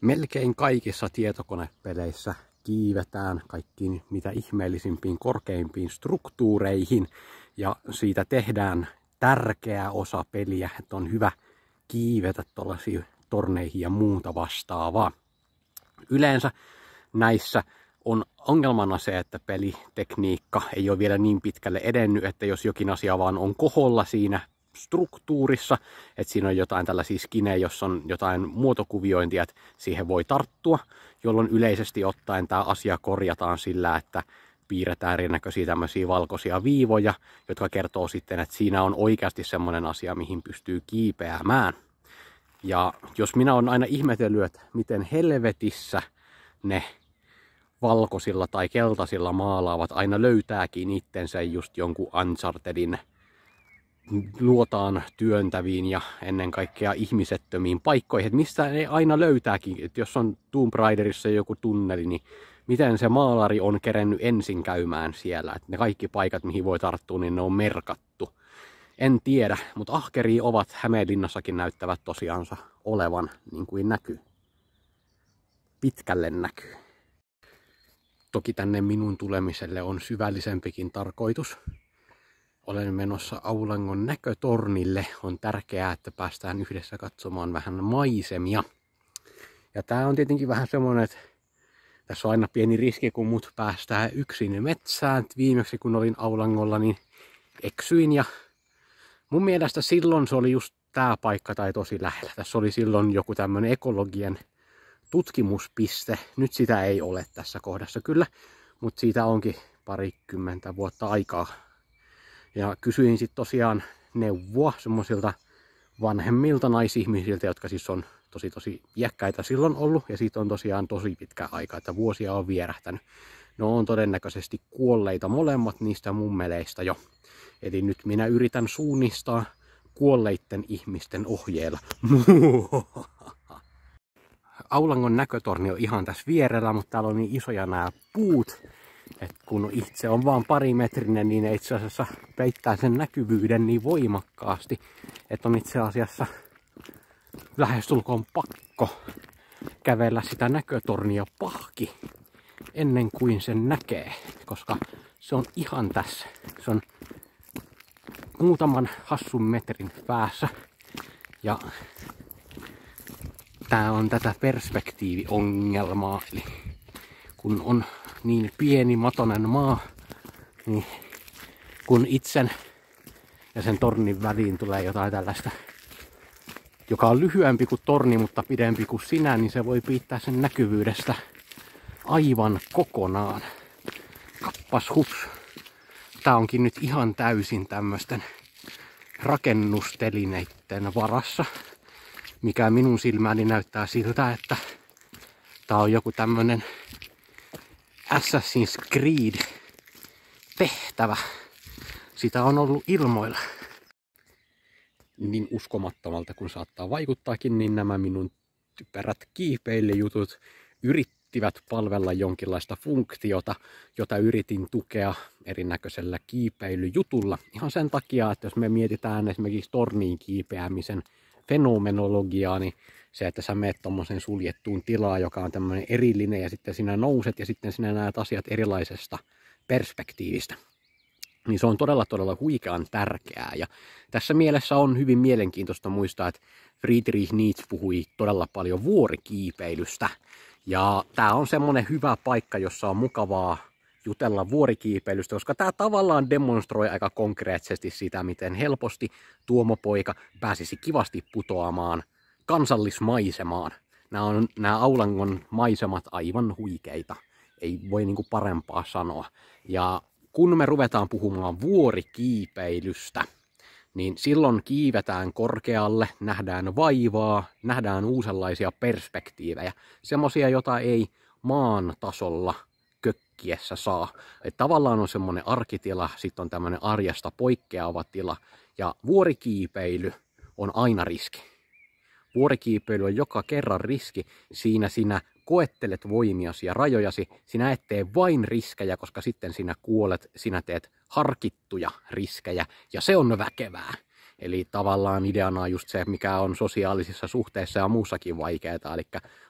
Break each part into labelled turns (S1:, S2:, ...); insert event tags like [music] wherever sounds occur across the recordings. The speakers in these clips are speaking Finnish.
S1: Melkein kaikissa tietokonepeleissä kiivetään kaikkiin mitä ihmeellisimpiin korkeimpiin struktuureihin ja siitä tehdään tärkeä osa peliä, että on hyvä kiivetä tuollaisiin torneihin ja muuta vastaavaa. Yleensä näissä on ongelmana se, että pelitekniikka ei ole vielä niin pitkälle edennyt, että jos jokin asia vaan on koholla siinä struktuurissa, että siinä on jotain tällaisia skinejä, jossa on jotain muotokuviointia, että siihen voi tarttua, jolloin yleisesti ottaen tämä asia korjataan sillä, että piirretään erinäköisiä tämmöisiä valkoisia viivoja, jotka kertoo sitten, että siinä on oikeasti semmoinen asia, mihin pystyy kiipeämään. Ja jos minä olen aina ihmetellyt, että miten helvetissä ne valkoisilla tai keltaisilla maalaavat aina löytääkin itsensä just jonkun Unchartedin luotaan työntäviin ja ennen kaikkea ihmisettömiin paikkoihin, että mistä ne aina löytääkin, että jos on Tomb Raiderissa joku tunneli, niin miten se maalari on kerennyt ensin käymään siellä, että ne kaikki paikat, mihin voi tarttua, niin ne on merkattu. En tiedä, mutta ahkeri ovat Hämeenlinnassakin näyttävät tosiaansa olevan, niin kuin näkyy. Pitkälle näkyy. Toki tänne minun tulemiselle on syvällisempikin tarkoitus. Olen menossa Aulangon näkötornille. On tärkeää, että päästään yhdessä katsomaan vähän maisemia. Ja tää on tietenkin vähän semmonen, että tässä on aina pieni riski, kun mut päästään yksin metsään. Viimeksi kun olin Aulangolla, niin eksyin ja mun mielestä silloin se oli just tää paikka tai tosi lähellä. Tässä oli silloin joku tämmönen ekologien tutkimuspiste. Nyt sitä ei ole tässä kohdassa kyllä, mutta siitä onkin parikymmentä vuotta aikaa. Ja kysyin sitten tosiaan neuvoa semmoisilta vanhemmilta naisihmisiltä, jotka siis on tosi tosi iäkkäitä silloin ollut. Ja siitä on tosiaan tosi pitkä aika, että vuosia on vierähtänyt. No on todennäköisesti kuolleita molemmat niistä mummeleista jo. Eli nyt minä yritän suunnistaa kuolleitten ihmisten ohjeella. [laughs] Aulangon näkötorni on ihan tässä vierellä, mutta täällä on niin isoja nämä puut, että kun itse on vaan pari metrinen, niin itse asiassa peittää sen näkyvyyden niin voimakkaasti, että on itse asiassa lähestulkoon pakko kävellä sitä näkötornia pahki ennen kuin sen näkee, koska se on ihan tässä. Se on muutaman hassun metrin päässä ja tää on tätä perspektiiviongelmaa. Eli kun on niin pieni matonen maa, niin kun itsen ja sen tornin väliin tulee jotain tällaista, joka on lyhyempi kuin torni, mutta pidempi kuin sinä, niin se voi piittää sen näkyvyydestä aivan kokonaan. Kappas hups. Tää onkin nyt ihan täysin tämmöisten rakennustelineiden varassa mikä minun silmääni näyttää siltä, että tää on joku tämmönen Assassin's Creed tehtävä. Sitä on ollut ilmoilla. Niin uskomattomalta kun saattaa vaikuttaakin, niin nämä minun typerät kiipeilijutut yrittivät palvella jonkinlaista funktiota, jota yritin tukea erinäköisellä kiipeilyjutulla. Ihan sen takia, että jos me mietitään esimerkiksi torniin kiipeämisen fenomenologiaa, niin se, että sä meet tuommoisen suljettuun tilaan, joka on tämmöinen erillinen ja sitten sinä nouset ja sitten sinä näet asiat erilaisesta perspektiivistä. Niin se on todella todella huikean tärkeää ja tässä mielessä on hyvin mielenkiintoista muistaa, että Friedrich Nietzsche puhui todella paljon vuorikiipeilystä ja tämä on semmoinen hyvä paikka, jossa on mukavaa jutella vuorikiipeilystä, koska tämä tavallaan demonstroi aika konkreettisesti sitä, miten helposti tuomopoika pääsisi kivasti putoamaan kansallismaisemaan. Nämä on nämä Aulangon maisemat aivan huikeita. Ei voi niinku parempaa sanoa. Ja kun me ruvetaan puhumaan vuorikiipeilystä, niin silloin kiivetään korkealle, nähdään vaivaa, nähdään uusenlaisia perspektiivejä. Semmoisia, jota ei maan tasolla kökkiessä saa. Et tavallaan on semmoinen arkitila, sitten on tämmöinen arjesta poikkeava tila. Ja vuorikiipeily on aina riski. Vuorikiipeily on joka kerran riski. Siinä sinä koettelet voimiasi ja rajojasi. Sinä et tee vain riskejä, koska sitten sinä kuolet. Sinä teet harkittuja riskejä. Ja se on väkevää. Eli tavallaan ideana on just se, mikä on sosiaalisissa suhteissa ja muussakin vaikeaa. Eli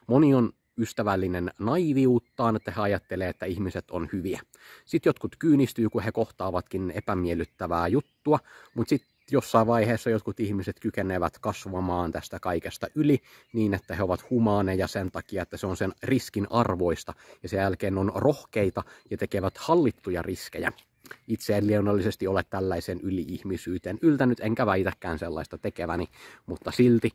S1: moni on ystävällinen naiviuttaan, että he ajattelee, että ihmiset on hyviä. Sitten jotkut kyynistyy, kun he kohtaavatkin epämiellyttävää juttua, mutta sitten jossain vaiheessa jotkut ihmiset kykenevät kasvamaan tästä kaikesta yli niin, että he ovat humaaneja sen takia, että se on sen riskin arvoista ja sen jälkeen on rohkeita ja tekevät hallittuja riskejä. Itse en luonnollisesti ole tällaisen yli-ihmisyyteen yltänyt, enkä väitäkään sellaista tekeväni, mutta silti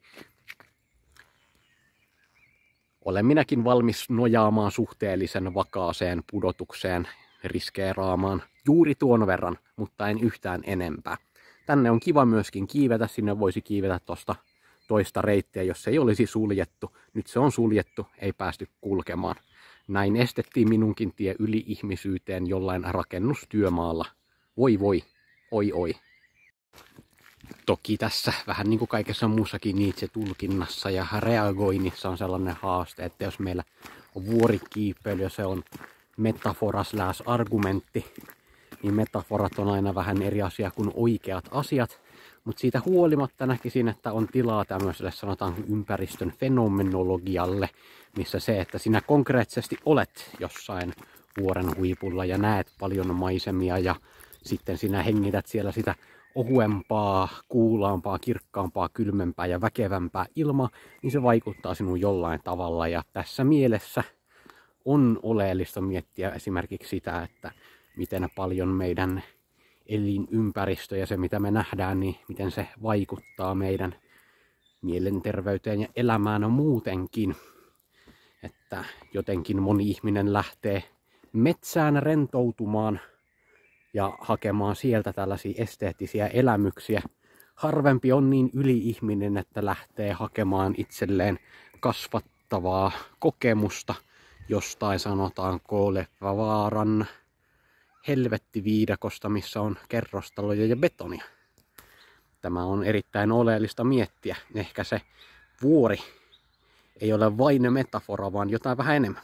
S1: olen minäkin valmis nojaamaan suhteellisen vakaaseen pudotukseen, riskeeraamaan juuri tuon verran, mutta en yhtään enempää. Tänne on kiva myöskin kiivetä, sinne voisi kiivetä tuosta toista reittiä, jos se ei olisi suljettu. Nyt se on suljettu, ei päästy kulkemaan. Näin estettiin minunkin tie yli ihmisyyteen jollain rakennustyömaalla. Voi voi, oi oi. Toki tässä, vähän niin kuin kaikessa muussakin Nietzsche-tulkinnassa ja reagoinnissa on sellainen haaste, että jos meillä on vuorikiipeily ja se on metafora slash argumentti, niin metaforat on aina vähän eri asia kuin oikeat asiat. Mutta siitä huolimatta näkisin, että on tilaa tämmöiselle sanotaan ympäristön fenomenologialle, missä se, että sinä konkreettisesti olet jossain vuoren huipulla ja näet paljon maisemia ja sitten sinä hengität siellä sitä ohuempaa, kuulaampaa, kirkkaampaa, kylmempää ja väkevämpää ilmaa, niin se vaikuttaa sinun jollain tavalla. Ja tässä mielessä on oleellista miettiä esimerkiksi sitä, että miten paljon meidän elinympäristö ja se mitä me nähdään, niin miten se vaikuttaa meidän mielenterveyteen ja elämään muutenkin. Että jotenkin moni ihminen lähtee metsään rentoutumaan ja hakemaan sieltä tällaisia esteettisiä elämyksiä. Harvempi on niin yli-ihminen, että lähtee hakemaan itselleen kasvattavaa kokemusta jostain sanotaan Koolevaaran helvettiviidakosta, missä on kerrostaloja ja betonia. Tämä on erittäin oleellista miettiä. Ehkä se vuori ei ole vain metafora, vaan jotain vähän enemmän.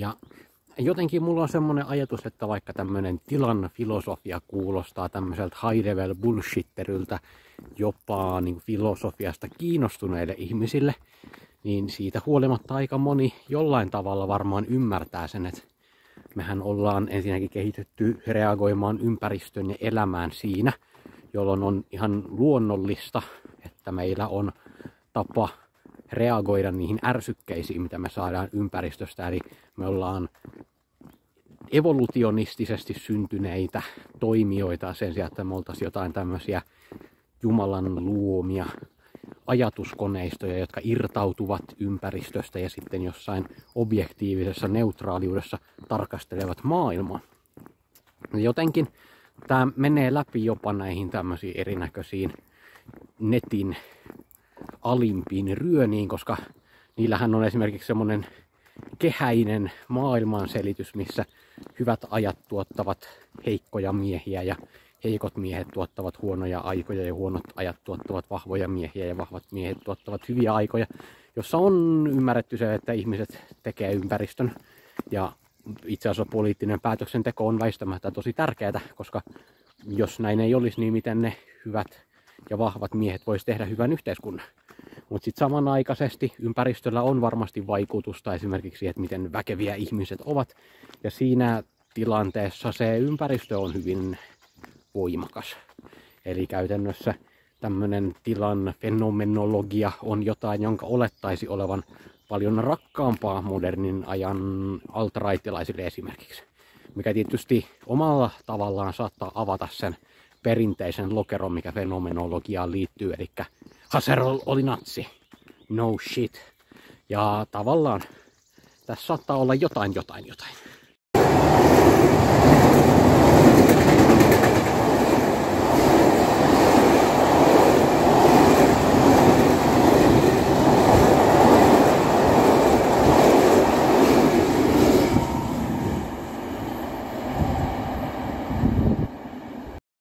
S1: Ja jotenkin mulla on semmonen ajatus, että vaikka tämmönen tilan filosofia kuulostaa tämmöiseltä high level bullshitteryltä jopa niin filosofiasta kiinnostuneille ihmisille, niin siitä huolimatta aika moni jollain tavalla varmaan ymmärtää sen, että mehän ollaan ensinnäkin kehitetty reagoimaan ympäristön ja elämään siinä, jolloin on ihan luonnollista, että meillä on tapa reagoida niihin ärsykkeisiin, mitä me saadaan ympäristöstä. Eli me ollaan evolutionistisesti syntyneitä toimijoita sen sijaan, että me oltaisiin jotain tämmöisiä Jumalan luomia ajatuskoneistoja, jotka irtautuvat ympäristöstä ja sitten jossain objektiivisessa neutraaliudessa tarkastelevat maailmaa. Jotenkin tämä menee läpi jopa näihin tämmöisiin erinäköisiin netin alimpiin ryöniin, koska niillähän on esimerkiksi semmoinen kehäinen maailmanselitys, missä hyvät ajat tuottavat heikkoja miehiä ja heikot miehet tuottavat huonoja aikoja ja huonot ajat tuottavat vahvoja miehiä ja vahvat miehet tuottavat hyviä aikoja, jossa on ymmärretty se, että ihmiset tekee ympäristön. Ja itse asiassa poliittinen päätöksenteko on väistämättä tosi tärkeää, koska jos näin ei olisi, niin miten ne hyvät ja vahvat miehet voisi tehdä hyvän yhteiskunnan. Mutta sitten samanaikaisesti ympäristöllä on varmasti vaikutusta esimerkiksi että miten väkeviä ihmiset ovat. Ja siinä tilanteessa se ympäristö on hyvin voimakas. Eli käytännössä tämmöinen tilan fenomenologia on jotain, jonka olettaisi olevan paljon rakkaampaa modernin ajan altaraitilaisille esimerkiksi. Mikä tietysti omalla tavallaan saattaa avata sen perinteisen lokeron, mikä fenomenologiaan liittyy, eli Haserol oli natsi. No shit. Ja tavallaan tässä saattaa olla jotain, jotain, jotain.